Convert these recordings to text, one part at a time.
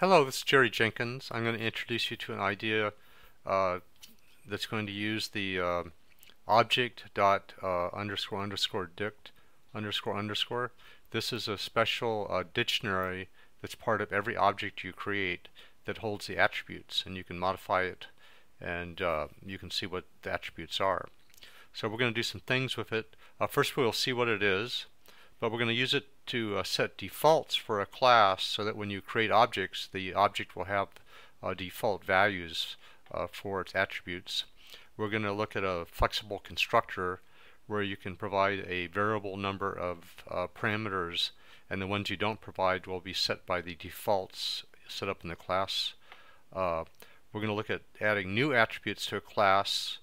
Hello, this is Gerry Jenkins. I'm going to introduce you to an idea uh, that's going to use the uh, object dot uh, underscore underscore dict underscore underscore. This is a special uh, dictionary that's part of every object you create that holds the attributes and you can modify it and uh, you can see what the attributes are. So we're going to do some things with it. Uh, first we'll see what it is but we're going to use it to uh, set defaults for a class so that when you create objects, the object will have uh, default values uh, for its attributes. We're going to look at a flexible constructor where you can provide a variable number of uh, parameters and the ones you don't provide will be set by the defaults set up in the class. Uh, we're going to look at adding new attributes to a class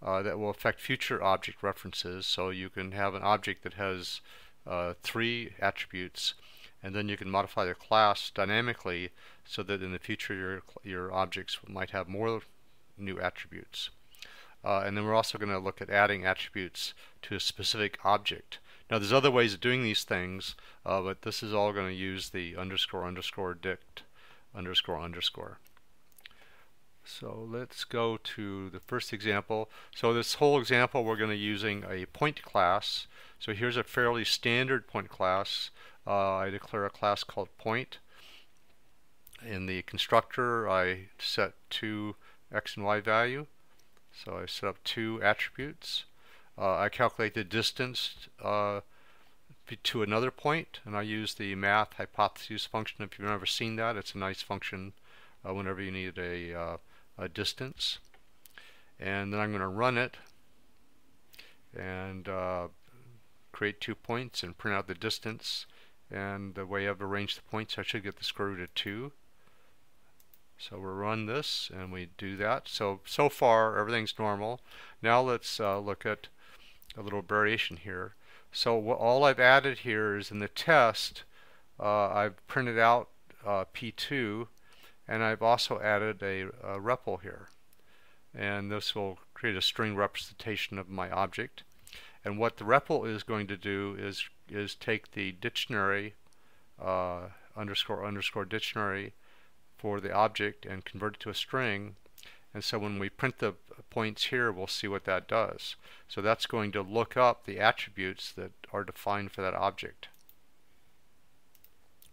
uh, that will affect future object references so you can have an object that has uh, three attributes and then you can modify the class dynamically so that in the future your, your objects might have more new attributes. Uh, and then we're also going to look at adding attributes to a specific object. Now there's other ways of doing these things, uh, but this is all going to use the underscore underscore dict underscore underscore. So let's go to the first example. So this whole example we're going to using a point class. So here's a fairly standard point class. Uh, I declare a class called point. In the constructor I set two x and y value. So I set up two attributes. Uh, I calculate the distance uh, to another point and I use the math hypothesis function. If you've never seen that, it's a nice function uh, whenever you need a a distance. And then I'm going to run it and uh, create two points and print out the distance. And the way I've arranged the points I should get the square root of 2 so we'll run this and we do that. So so far everything's normal. Now let's uh, look at a little variation here. So all I've added here is in the test uh, I've printed out uh, P2 and I've also added a, a repr here. And this will create a string representation of my object. And what the repr is going to do is is take the dictionary uh, underscore underscore dictionary for the object and convert it to a string. And so when we print the points here we'll see what that does. So that's going to look up the attributes that are defined for that object.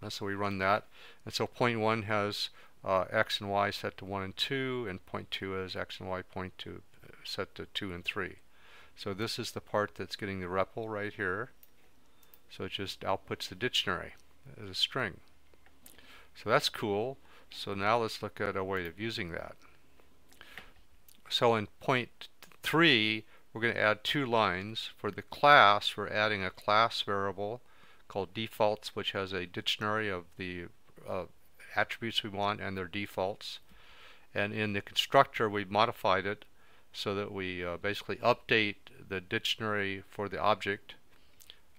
And so we run that. And so point one has uh, x and y set to 1 and 2, and point 2 is x and y point 2 set to 2 and 3. So this is the part that's getting the repr right here. So it just outputs the dictionary as a string. So that's cool. So now let's look at a way of using that. So in point 3, we're going to add two lines. For the class, we're adding a class variable called defaults, which has a dictionary of the uh, attributes we want and their defaults. And in the constructor, we've modified it so that we uh, basically update the dictionary for the object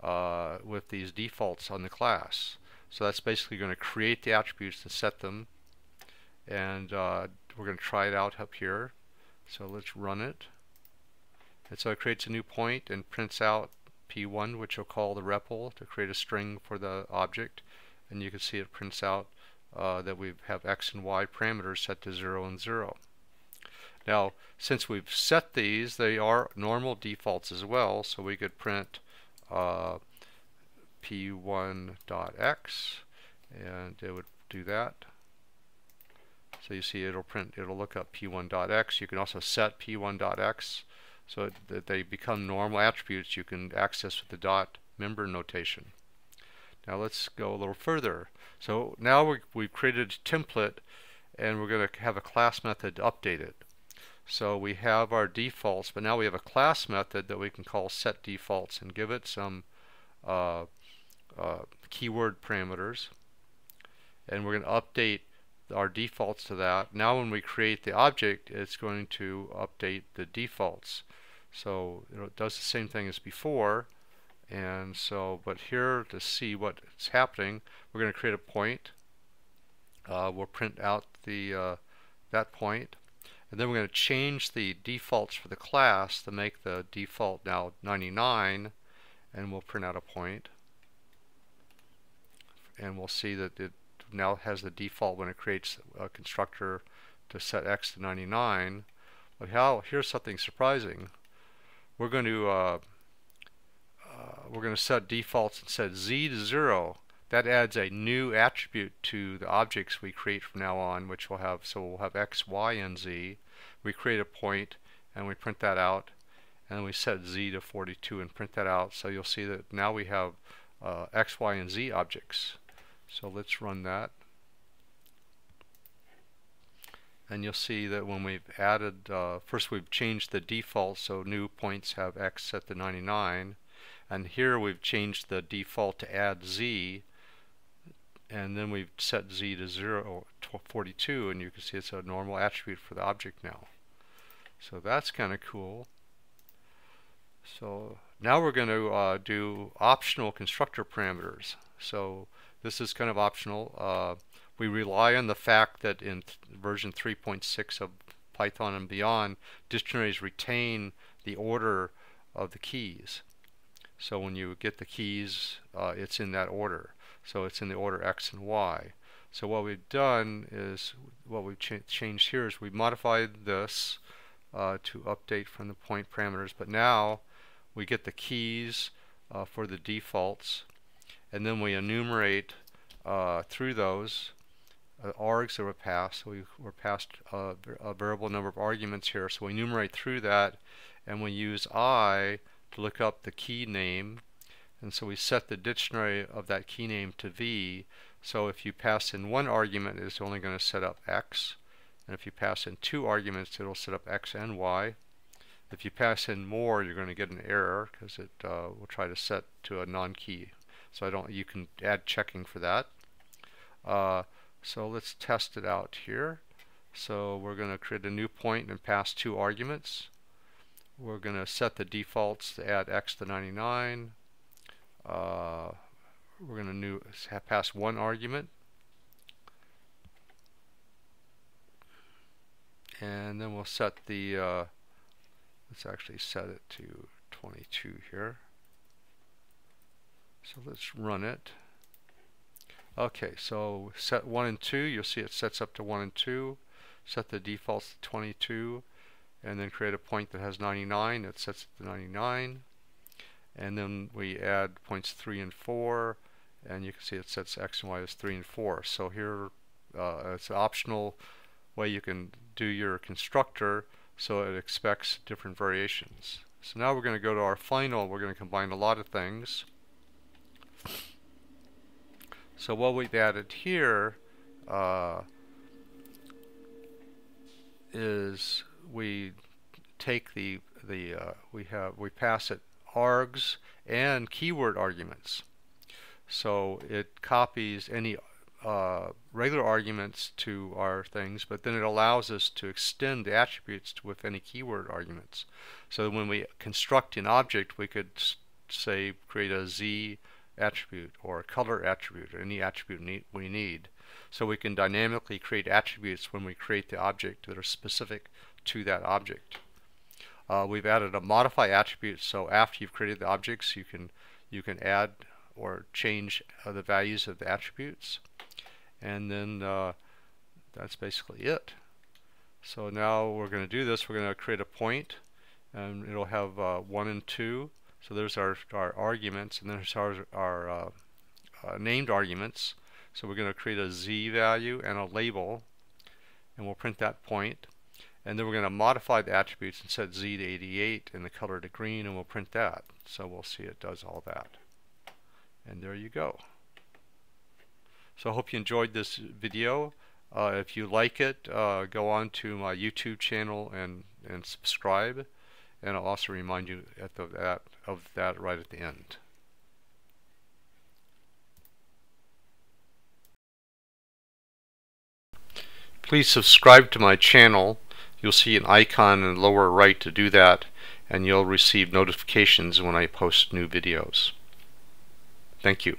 uh, with these defaults on the class. So that's basically going to create the attributes and set them. And uh, we're going to try it out up here. So let's run it. And so it creates a new point and prints out P1, which will call the repr to create a string for the object. And you can see it prints out uh, that we have x and y parameters set to 0 and 0. Now, since we've set these, they are normal defaults as well, so we could print uh, p1.x, and it would do that. So you see it'll print, it'll look up p1.x. You can also set p1.x so that they become normal attributes you can access with the dot member notation. Now let's go a little further. So now we we've created a template and we're going to have a class method to update it. So we have our defaults, but now we have a class method that we can call set defaults and give it some uh, uh, keyword parameters. And we're going to update our defaults to that. Now when we create the object, it's going to update the defaults. So it does the same thing as before, and so, but here to see what's happening, we're going to create a point. Uh, we'll print out the uh, that point, and then we're going to change the defaults for the class to make the default now 99, and we'll print out a point. And we'll see that it now has the default when it creates a constructor to set x to 99. But how, here's something surprising. We're going to uh, we're going to set defaults and set z to 0. That adds a new attribute to the objects we create from now on, which will have, so we'll have x, y, and z. We create a point and we print that out and we set z to 42 and print that out. So you'll see that now we have uh, x, y, and z objects. So let's run that. And you'll see that when we've added, uh, first we've changed the default so new points have x set to 99. And here we've changed the default to add z. And then we've set z to 0, 42, and you can see it's a normal attribute for the object now. So that's kind of cool. So now we're going to uh, do optional constructor parameters. So this is kind of optional. Uh, we rely on the fact that in th version 3.6 of Python and beyond, dictionaries retain the order of the keys. So when you get the keys, uh, it's in that order. So it's in the order X and Y. So what we've done is, what we've ch changed here is we've modified this uh, to update from the point parameters. But now we get the keys uh, for the defaults and then we enumerate uh, through those uh, args that were passed. So we were passed a, a variable number of arguments here. So we enumerate through that and we use i to look up the key name and so we set the dictionary of that key name to v so if you pass in one argument it's only going to set up x and if you pass in two arguments it'll set up x and y if you pass in more, you're going to get an error because it uh, will try to set to a non-key. So I don't. You can add checking for that. Uh, so let's test it out here. So we're going to create a new point and pass two arguments. We're going to set the defaults to add x to 99. Uh, we're going to pass one argument. And then we'll set the uh, Let's actually set it to 22 here. So let's run it. Okay, so set 1 and 2, you'll see it sets up to 1 and 2. Set the defaults to 22, and then create a point that has 99, it sets it to 99. And then we add points 3 and 4, and you can see it sets x and y as 3 and 4. So here uh, it's an optional way you can do your constructor so it expects different variations. So now we're going to go to our final, we're going to combine a lot of things. So what we've added here uh, is we take the the uh, we have we pass it args and keyword arguments. So it copies any uh, regular arguments to our things, but then it allows us to extend the attributes with any keyword arguments. So when we construct an object, we could say create a z attribute or a color attribute or any attribute we need. So we can dynamically create attributes when we create the object that are specific to that object. Uh, we've added a modify attribute so after you've created the objects you can you can add or change uh, the values of the attributes and then uh, that's basically it. So now we're going to do this. We're going to create a point, and it'll have uh, 1 and 2. So there's our, our arguments, and there's our, our uh, uh, named arguments. So we're going to create a z value and a label, and we'll print that point. And then we're going to modify the attributes and set z to 88 and the color to green, and we'll print that. So we'll see it does all that. And there you go. So I hope you enjoyed this video. Uh, if you like it, uh, go on to my YouTube channel and, and subscribe. And I'll also remind you at the, that, of that right at the end. Please subscribe to my channel. You'll see an icon in the lower right to do that and you'll receive notifications when I post new videos. Thank you.